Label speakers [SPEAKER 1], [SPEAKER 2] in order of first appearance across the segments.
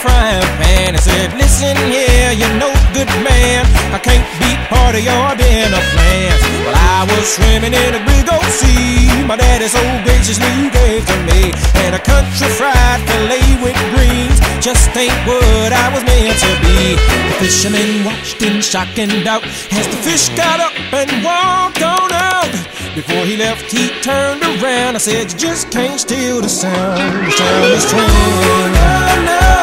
[SPEAKER 1] frying pan and said, Listen here, you're no good man. I can't be part of your dinner plans. Well, I was swimming in a big old sea. My daddy so graciously gave to me. And a country fried filet with greens just ain't what I was meant to be. The fisherman watched in shock and doubt as the fish got up and walked on out. Before he left, he turned around. I said, You just can't steal the sound. The sound is twin. No, no,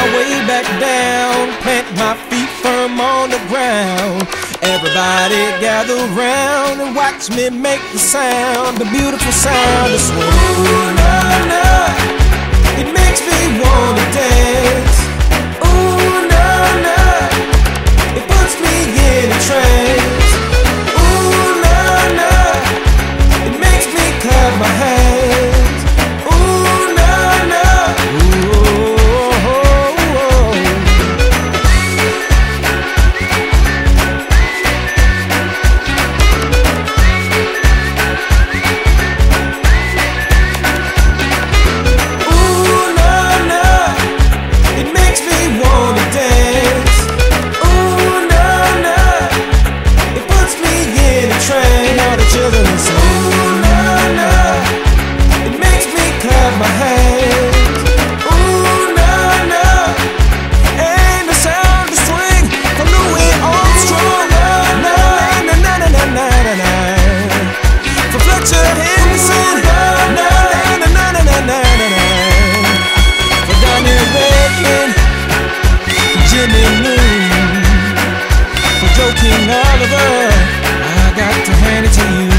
[SPEAKER 1] my way back down, plant my feet firm on the ground. Everybody gather round and watch me make the sound, the beautiful sound of swing. For Jimmy Moon, for Joe King Oliver, I got to hand it to you.